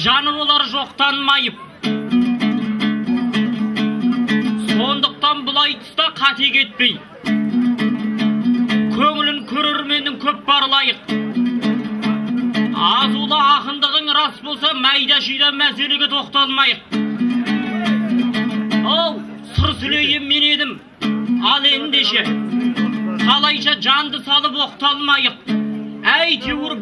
жаны болар жоқтан майып сондықтан бұлай тұста қате кетпей. Көңілін көрерменнің көп бар лайық азулы ақындығың рас болса майда шүйда мәселеге тоқталмайық. Оу сыр сүлейім мен едім. Ал ендеше қалайша жанды салып оқталмайық. Әйтеуір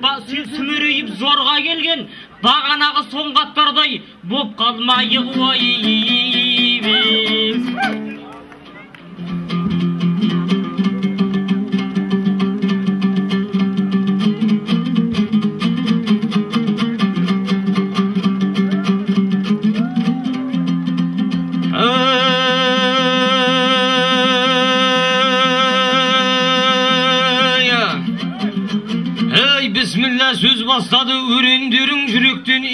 сүмірейіп зорға келген бағанағы соңғаттардай боп қалмайық ой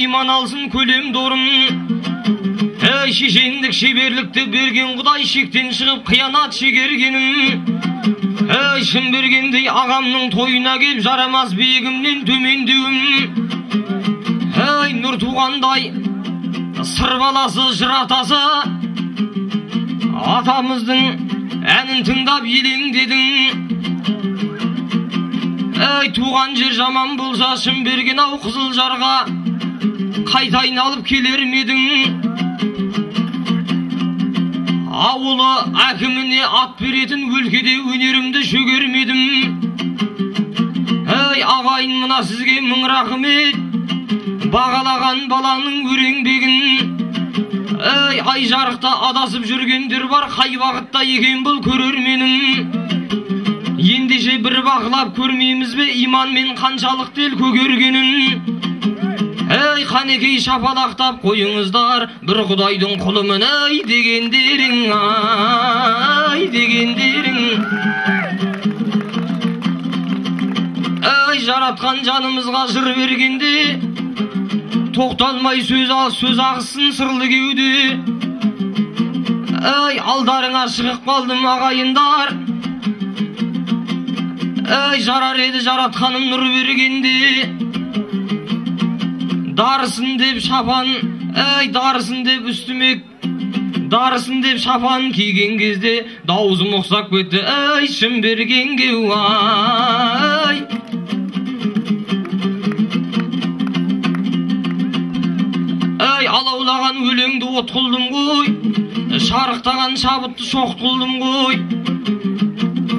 иман алсын көлем дорым әй шешендік шеберлікті берген құдай шектен шығып қиянат шегергенім. Әй шын бергендей ағамның тойына келіп жарамас биігімнен төмендеуім. Әй нұр туғандай сыр баласы жыр атасы. Атамыздың әнін тыңдап елеңдедің әй туған жер жаман болса шын берген ау қызыл жарға. Қайта айналып келер ме ауылы әкіміне ат беретін өлкеде өнерімді шөгермедім әй ағайын мына сізге мың рахмет. Бағалаған баланың өреңбегін әй ай жарықта адасып жүргендер бар қай бағытта екен бұл көрерменім? Ендеше бір бақылап көрмейміз бе иманмен қаншалықты ел көгергенін? Әй қанекей шапалақтап қойыңыздар. Бір құдайдың құлымын ай дегендерің ай дегендерің. Әй жаратқан жанымызға жыр бергенде тоқталмай сөз ал сөз ағысын сырлы кеуде. Әй алдарыңа шығып қалдым ағайындар. Әй жарар еді жаратқаным нұр бергенде. Дарысын деп шапан әй дарысын деп үстіме дарысын деп шапан киген кезде дауызым ұқсап кетті әй шын бергенге ай әй алаулаған өлеңді от қылдым ғой шарықтаған шабытты шоқ қылдым ғой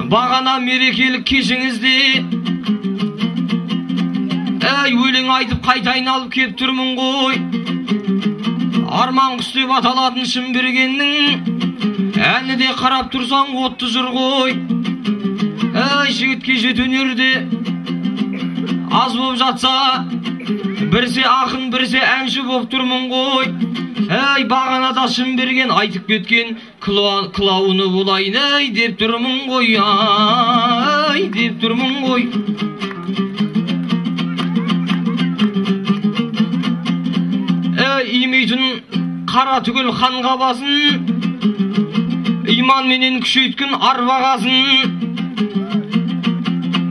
бағана мерекелік кешіңізде өлең айтып қайта айналып келіп тұрмын ғой. Арман құс деп аталатын шынбергеннің әні де қарап тұрсаң отты жыр ғой. Әй жігітке жет өнерде аз болып жатса бірсе ақын бірсе әнші болып тұрмын ғой. Әй бағанада шынберген айтып кеткен қылауыны болайын әй деп тұрмын ғой ай деп тұрмын ғой. Қара түгіл ханға басын иманменен күшейткен арбағасын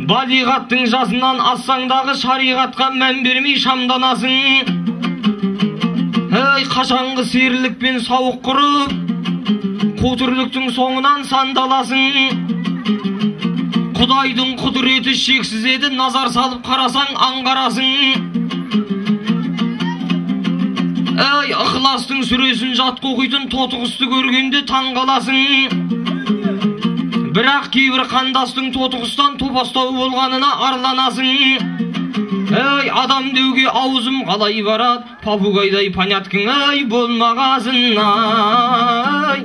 балиғаттың жасынан ассаңдағы шариғатқа мән бермей шамданасың әй қашанғы серілікпен сауық құрып қу тірліктің соңынан сандаласың құдайдың құдіреті шексіз еді назар салып қарасаң аңғарасың әй ықыластың сүресін жатқа оқитын тотықұсты көргенде таң қаласың. Бірақ кейбір қандастың тотықұстан топастау болғанына арланасың. Әй адам деуге аузым қалай барады? Попугайдай поняткің ай болмағасын ай.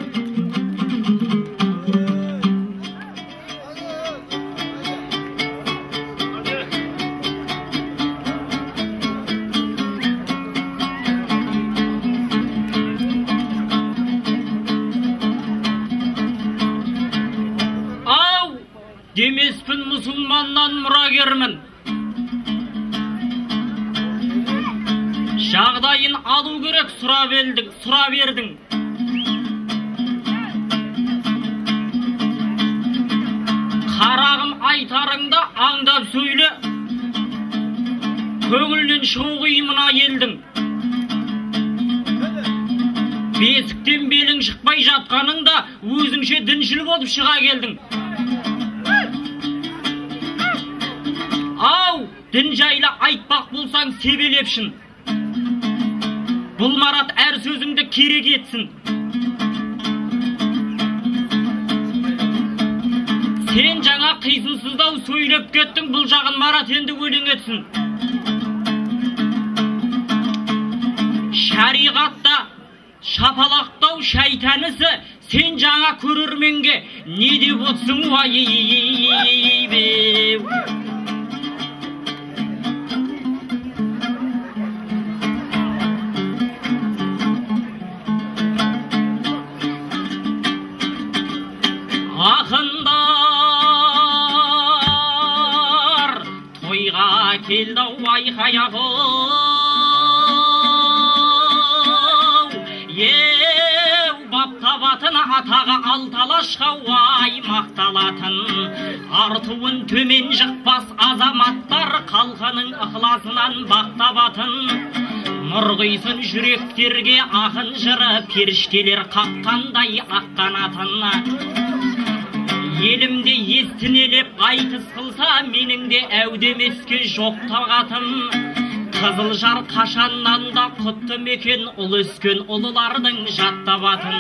Мұсылманнан мұрагермін жағдайын алу керек сұрап елдің сұрап ердің қарағым айтарыңды аңда сөйле көңілінен шығу мына елдің бесіктен белің шықпай жатқаныңда өзіңше діншіл болып шыға келдің ау дін жайлы айтпақ болсаң себелепшін бұл марат әр сөзіңді керек етсін сен жаңа қисынсыздау сөйлеп кеттің бұл жағын марат енді өлең етсін шариғатта шапалақтау шайтан ісі сен жаңа көрерменге не деп отырсың уайбеу келді ау айқай ау еу бап табатын атаға алталашқа уай мақталатын. Артуын төмен жықпас азаматтар халқының ықыласынан бақтабатын нұр құйсын жүректерге ақын жыры періштелер қаққандай аққанатын елімде естінелеп айтыс қылса менің де әудемеске жоқ тағатым қызылжар қашаннан да құтты мекен ұл өскен ұлылардың жаттабатын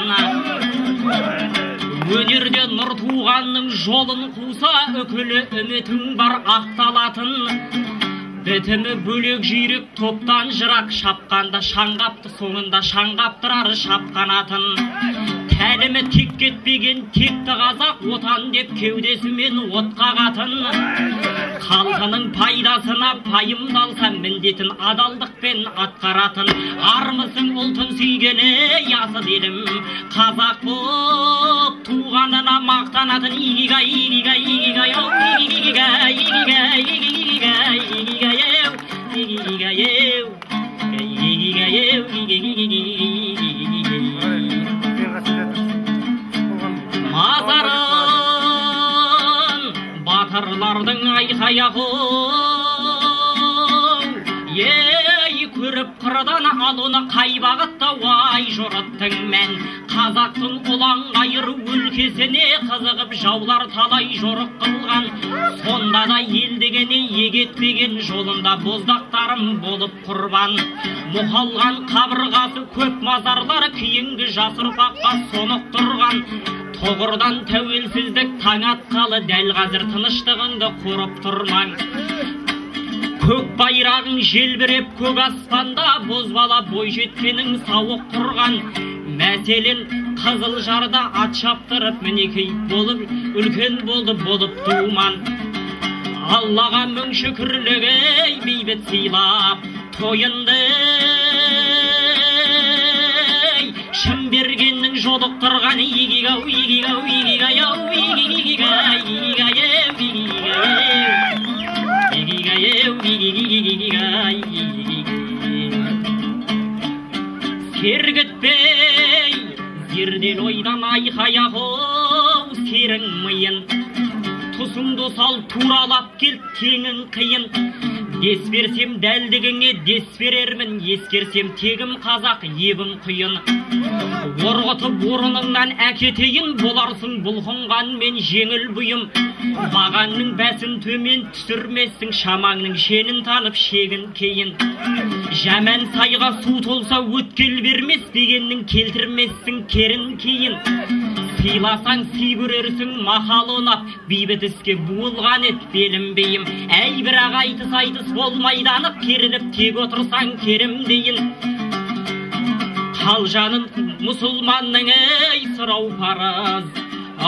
өнерде нұр туғанның жолын қуса үкілі үмітің бар ақталатын бітімі бөлек жүйрік топтан жырақ шапқанда шаңғапты соңында шаңғаптырар шапқанатын тәлімі тек кетпеген текті қазақ отан деп кеудесімен от қағатын халқының пайдасына пайымдалса міндетін адалдықпен атқаратын армысың ұлтын сүйгені ясыл елім қазақ боп туғанына мақтанатын игигай игигай игигай ау игигай игигай игигай игигай ау игигай ау игигай ау игигай батырлардың айқаяғы ей көріп қырдан ал оны қай бағытта уай жорыттың мән? Қазақтың ұлан ғайыр өлкесіне қызығып жаулар талай жорық қылған. Сонда да ел дегене егетпеген жолында боздақтарым болып құрбан. Мұқалған қабырғасы көп мазарлар кейінгі жас ұрпаққа сонықтырған тұғырдан тәуелсіздік таң атқалы дәл қазір тыныштығыңды қорып тұрмаң көк байрағың желбіреп көк аспанда бозбала бойжеткенің сауық құрған. Мәселен қызыл жарда ат шаптырып мінекей болып үлкен болды болып думан аллаға мың шүкірлік ей бейбіт сыйлап тойынды шын бергеннің жолықтырған игигау игигау игигай ау игигай игигай ау игигай ау игигай сергітпей зердел ойдан айқаяқу серің миын тұсыңды сал туралап кел теңің қиын дес берсем дәлдігіңе дес берермін ескерсем тегім қазақ ебім құйын орғытып орныңнан әкетейін боларсың бұлқынған мен жеңіл бұйым. Бағанның бәсін төмен түсірмессің шамаңның шенін танып шегін кейін. Жаман сайға су толса өткел бермес дегеннің келтірмессің керін кейін. Сыйласаң сый көрерсің мақал ұнап бейбіт іске буылған ет белім бейім әй бірақ айтыс айтыс болмайды анық керіліп тек отырсаң керім дейін. Қалжанын мұсылманның ей сұрау парыз.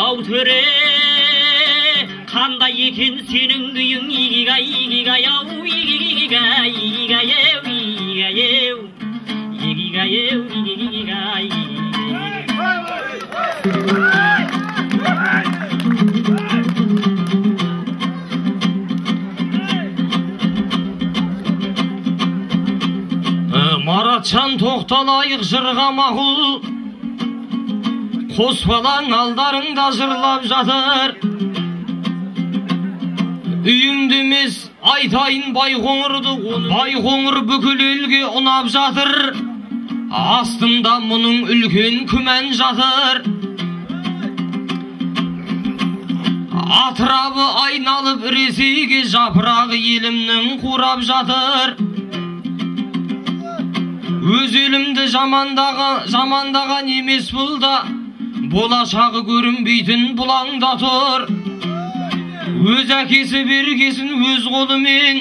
Ау төре қандай екен сенің күйің игигай игигай ау игигай игигай ау игигай ау. Игигай ау игигай маратжан тоқталайық жырға мақұл қос балаң алдарыңда жырлап жатыр үйімді емес айтайын байқоңырды байқоңыр бүкіл елге ұнап жатыр астында мұның үлкен күмән жатыр атырабы айналып ресейге жапырағы елімнің қурап жатыр өз елімді жамандаға, жамандаған емес бұл да. Болашағы көрінбейтін бұлаңда тұр. Өз әкесі бергесін өз қолымен.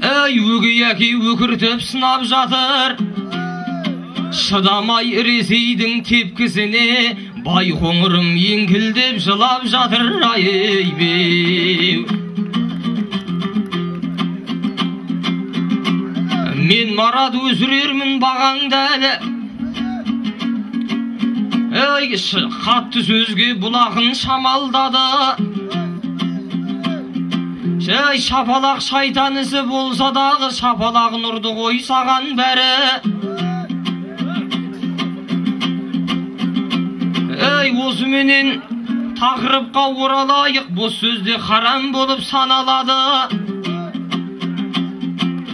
Әй өгей әке өкіртіп сынап жатыр. Шыдамай ресейдің тепкісіне байқоңырым еңкілдеп жылап жатыр айбеу мен марат өсірермін бағаңды әлі ей қатты сөзге бұл ақын шамалдады. Ей шапалақ шайтан ісі болса дағы шапалағын ұрды ғой саған бәрі. Ей осыменен тақырыпқа оралайық бос сөзде харам болып саналады.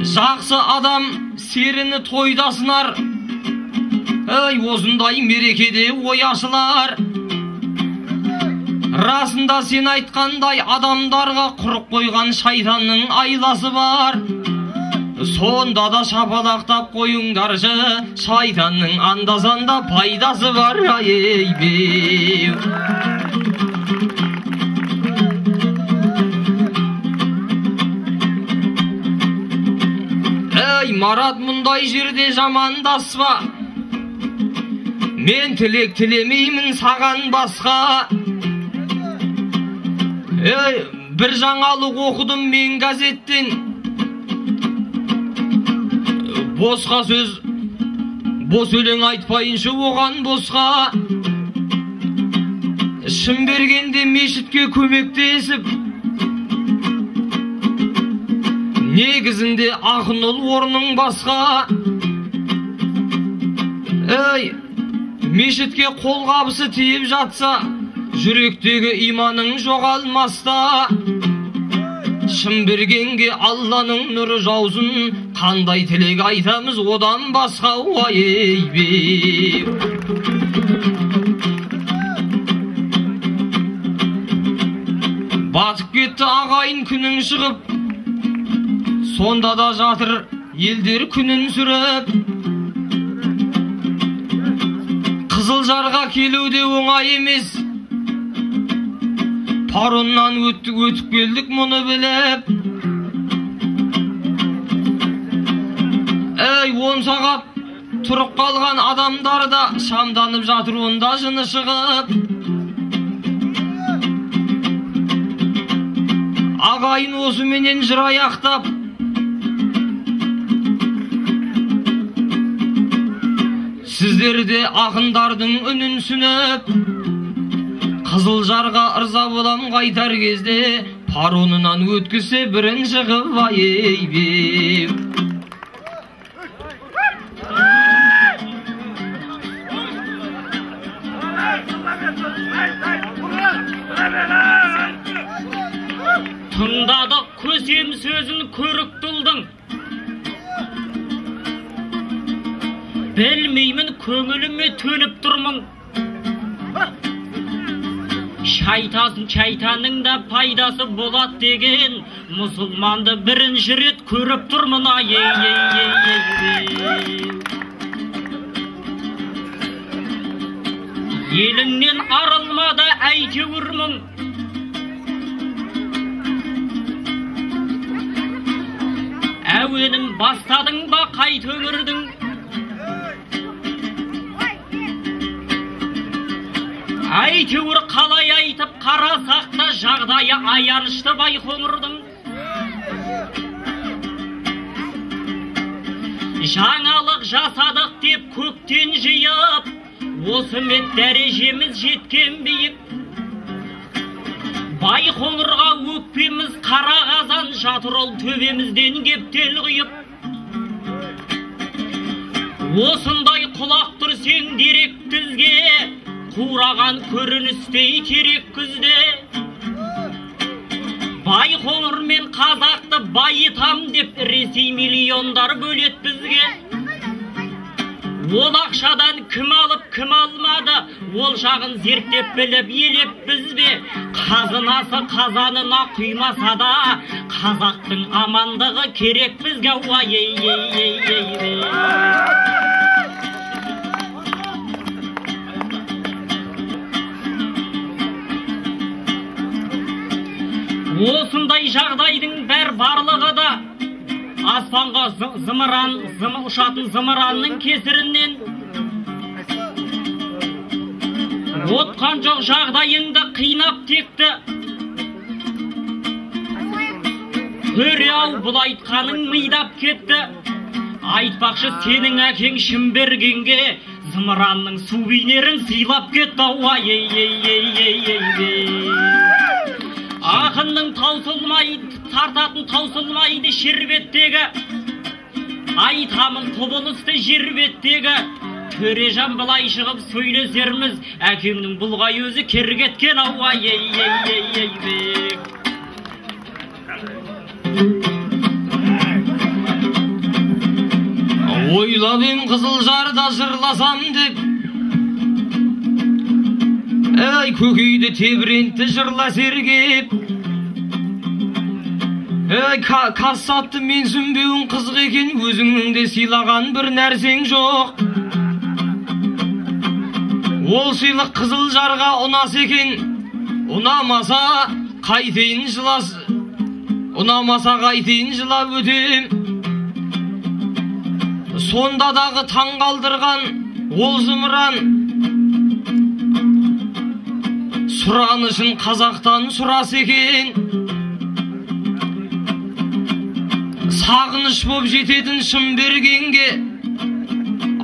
Жақсы адам серіні тойда сынар ей осындай мерекеде ой ашылар расында сен айтқандай адамдарға құрық қойған шайтанның айласы бар. Сонда да шапалақтап қойыңдаршы шайтанның анда санда пайдасы бар айбеу марат мұндай жерде жамандаспа мен тілек тілемеймін саған басқа. Ей бір жаңалық оқыдым мен газеттен. Босқа сөз бос өлең айтпайыншы оған босқа. Шын бергенде мешітке көмектесіп негізінде ақын ұл орның басқа. Ей мешітке қолғабысы тиіп жатса жүректегі иманың жоғалмаста. Шын бергенге алланың нұры жаусын қандай тілек айтамыз одан басқа уайбеу батып кетті ағайын күнің шығып сонда да жатыр елдер күнін сүріп. Қызылжарға келу де оңай емес. Паромнан өттік өтіп келдік мұны біліп. Ей он сағат тұрып қалған адамдар да шамданып жатыр онда жыны шығып. Ағайын осыменен жыр аяқтап сіздер де ақындардың үнін түсініп қызылжарға ырза болам қайтар кезде паронынан өткізсе бірінші қып айбеу тыңдадық көсем сөзін көрік тұлдың. Білмеймін көңіліме төніп тұрмын. Шайтасын шайтанның да пайдасы болады деген мұсылманды бірінші рет көріп тұрмын ай еліңнен арылмады әйтеуір мұң әуенін бастадың ба қайт өмірдің әйтеуір қалай айтып қарасақ та жағдайы аянышты байқоңырдың. Жаңалық жасадық деп көктен жиып осы мет дәрежеміз жеткен биік байқоңырға өкпеміз қара қазан жатыр ол төбемізден кептел құйып. Осындай құлақ түрсең дерек тізге қураған көріністей керек күзде. Байқоңыр мен қазақты байытам деп ресей миллиондар бөлет бізге. Ол ақшадан кім алып кім алмады? Ол жағын зерттеп біліп елеп бізбе. Қазынасы қазанына құймаса да қазақтың амандығы керек бізге. Уай ей ей ей ей. Осындай жағдайдың бәр барлығы да аспанға зы- зымыран зым, ұшатын зымыранның кесірінен отқан жоқ жағдайыңды қинап текті. Төре ау бұл айтқаның мидап кетті. Айтпақшы сенің әкең шымбергенге зымыранның су бейнерін сыйлап кетті. Ау ай ей ей ей ей ей. Ақынның таусылмайды тартатын таусылмайды шербеттегі. Айтамын құбылысты жер беттегі төрежан былай шығып сөйлесерміз. Әкеңнің бұлғай өзі кер кеткен ау ай ей ей ей ей ойлап ем қызылжарда жырласам деп. Ей көкейді тебірентті жырла сергеп. Кассатты мен сүнбеуің қызық екен өзіңнің де сыйлаған бір нәрсең жоқ. Ол сыйлық қызылжарға ұнаса екен ұнамаса қайтейін жылас ұнамаса қайтейін жылап өтем. Сонда дағы таң қалдырған ол зымыран сұранышын қазақтан сұраса екен. Сағыныш боп жететін шын бергенге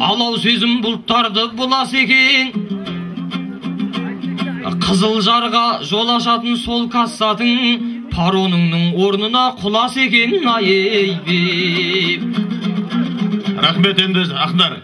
алау сезім бұлттарды бұласа екен қызылжарға жол ашатын сол кассатың пароныңның орнына құлас екен ай рахмет енді ақындар